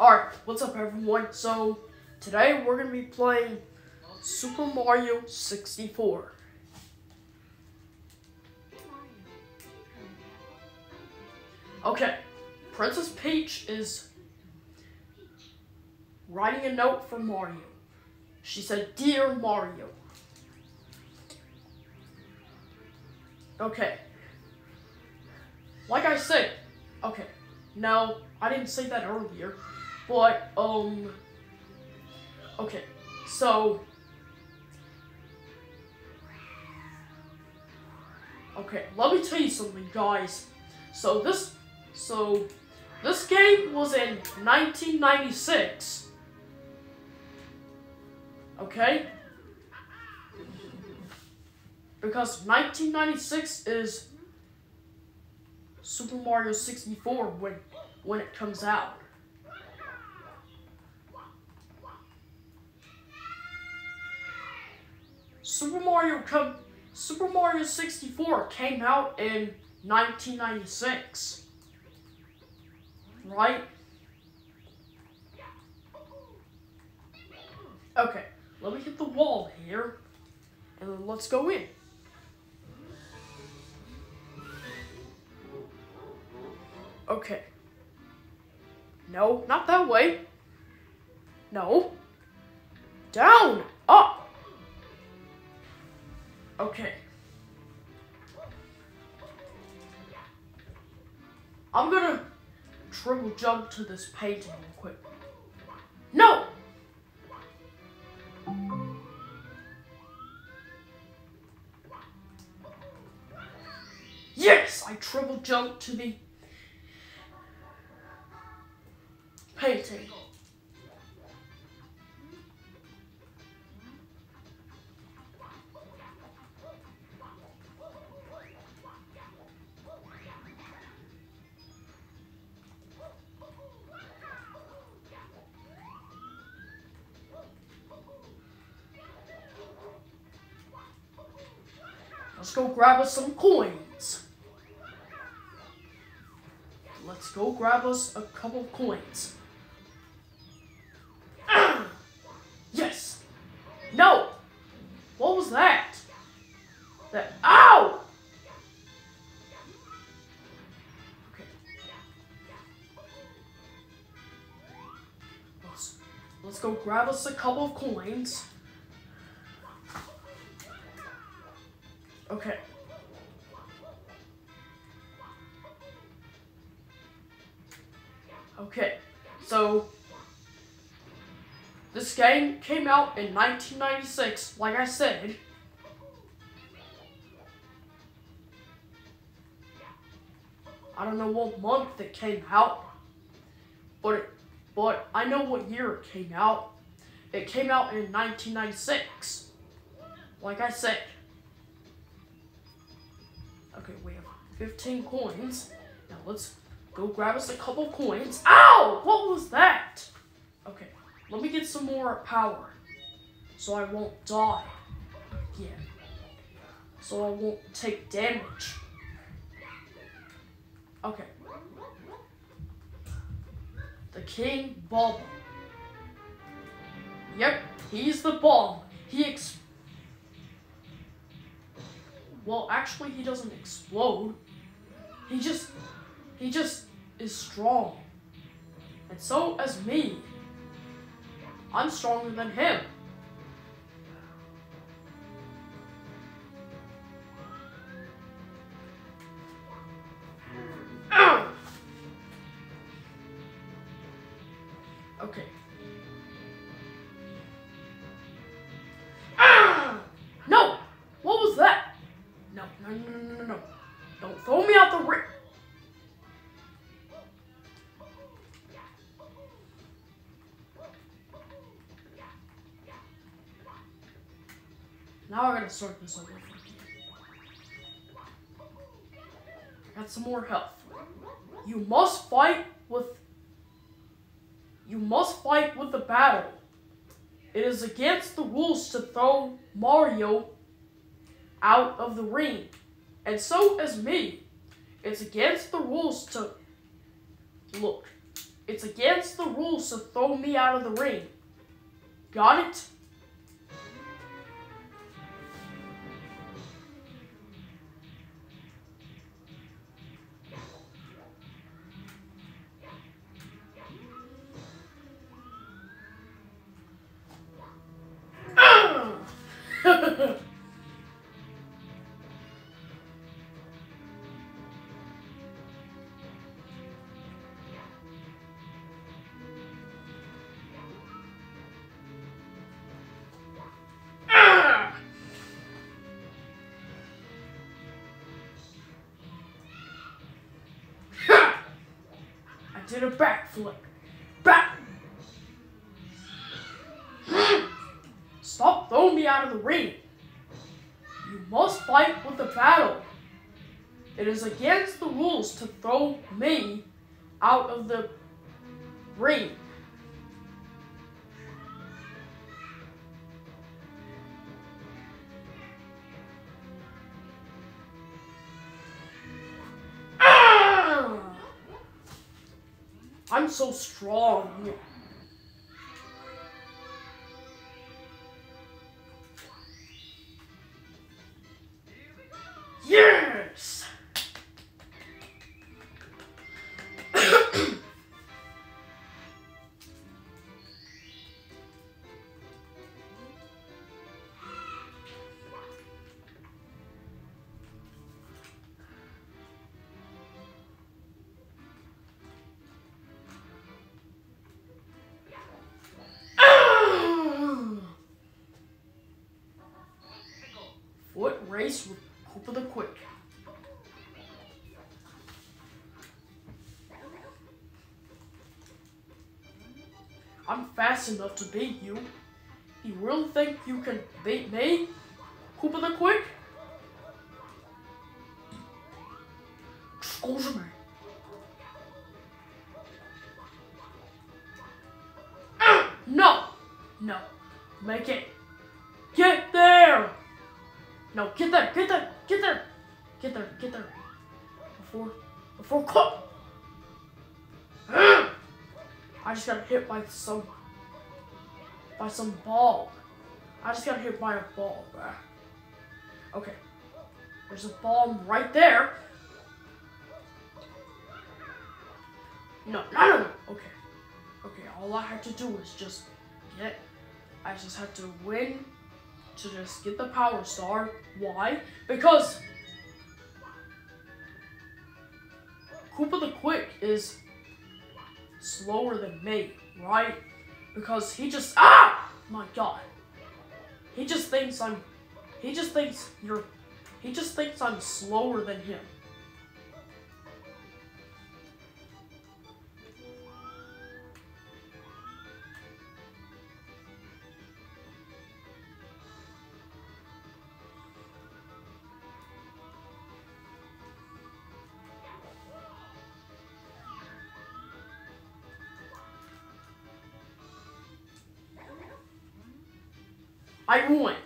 Alright, what's up everyone? So, today we're going to be playing Super Mario 64. Okay, Princess Peach is writing a note for Mario. She said, Dear Mario. Okay. Like I said, okay. No, I didn't say that earlier. But, um... Okay, so... Okay, let me tell you something, guys. So this... So, this game was in 1996. Okay? Because 1996 is Super Mario 64 when when it comes out. Super Mario come Super Mario 64 came out in 1996. Right? Okay, let me hit the wall here, and then let's go in. Okay. No, not that way. No. Down! Okay. I'm gonna triple jump to this painting real quick. No! Yes! I triple jump to the Let's go grab us some coins. Let's go grab us a couple coins. yes! No! What was that? That- Ow! Okay. Let's, let's go grab us a couple of coins. Game came out in 1996, like I said. I don't know what month it came out, but it, but I know what year it came out. It came out in 1996, like I said. Okay, we have 15 coins. Now let's go grab us a couple coins. Ow! What was that? Okay, let me get some more power. So I won't die again. So I won't take damage. Okay. The King Bomb. Yep, he's the bomb. He ex well, actually, he doesn't explode. He just, he just is strong. And so as me. I'm stronger than him. Now I gotta sort this over got some more health. You must fight with... You must fight with the battle. It is against the rules to throw Mario out of the ring. And so is me. It's against the rules to... Look, it's against the rules to throw me out of the ring. Got it? Did a backflip. Back. Stop throwing me out of the ring. You must fight with the battle. It is against the rules to throw me out of the ring. I'm so strong. Yes! Race with the Quick. I'm fast enough to beat you. You really think you can beat me? Koopa the Quick? Excuse me. Ah, No! No. Make it. No, get there, get there, get there, get there, get there. Before, before. I just got hit by some, by some ball. I just got hit by a ball, bruh. Okay, there's a ball right there. No, no, no, no. Okay, okay. All I had to do was just get. I just had to win to just get the power star. Why? Because Koopa the Quick is slower than me, right? Because he just ah my god. He just thinks I'm he just thinks you're he just thinks I'm slower than him. I won.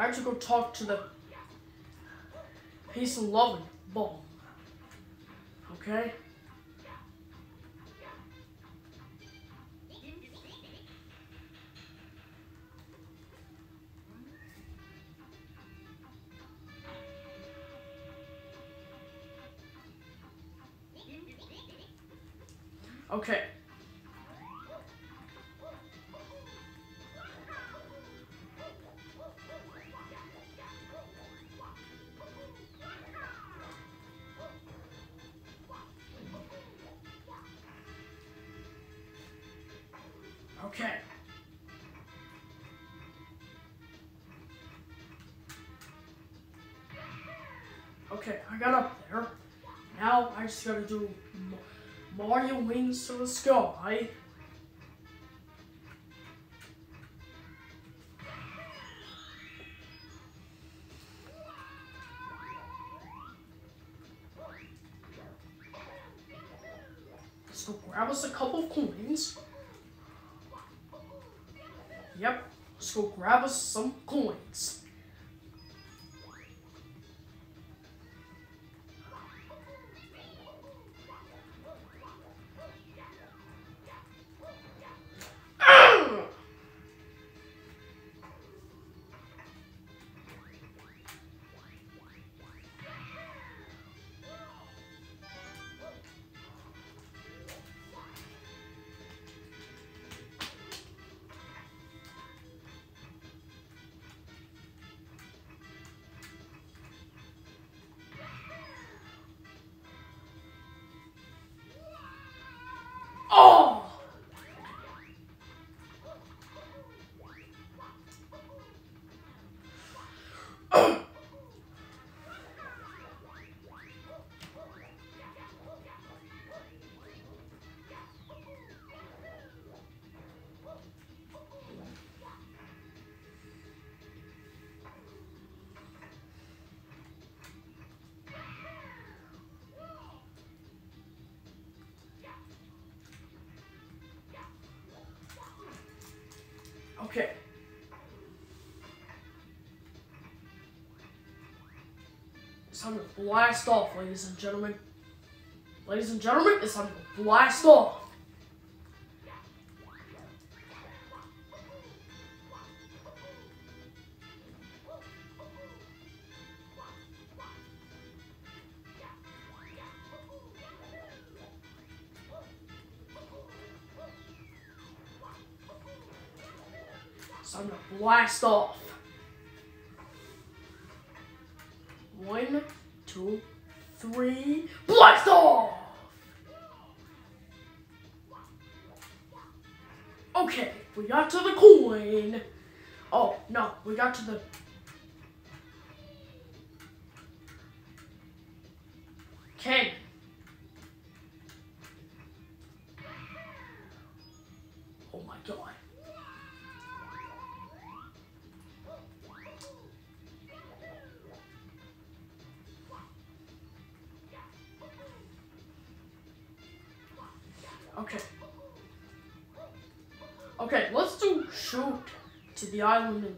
I have to go talk to the peace and loving. Okay? Okay. Okay. Okay, I got up there. now I just gotta do Mario Wings to the Sky. So grab us a couple of coins. Yep, let's go grab us some coins. Okay. It's time to blast off, ladies and gentlemen. Ladies and gentlemen, it's time to blast off. Blast off. One, two, three, blast off! Okay, we got to the coin. Oh, no, we got to the... Cannon. Oh my god. Okay. Okay, let's do shoot to the island in...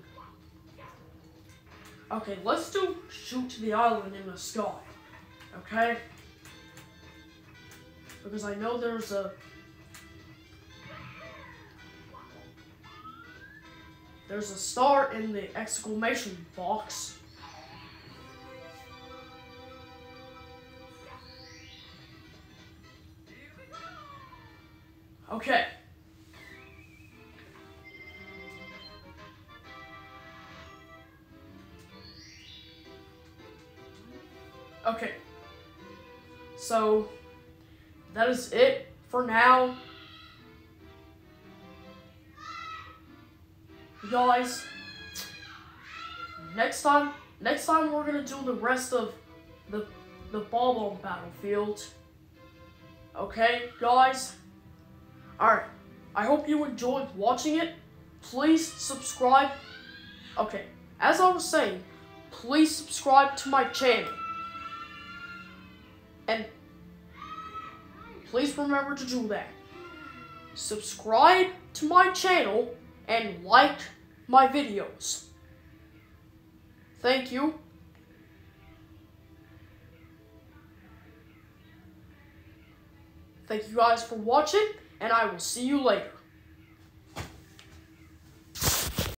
Okay, let's do shoot to the island in the sky. Okay? Because I know there's a... There's a star in the exclamation box. Okay. Okay. So, that is it for now. Guys, next time, next time we're gonna do the rest of the the Bob-omb battlefield. Okay, guys? Alright, I hope you enjoyed watching it. Please subscribe. Okay, as I was saying, please subscribe to my channel. And please remember to do that. Subscribe to my channel and like my videos. Thank you. Thank you guys for watching, and I will see you later.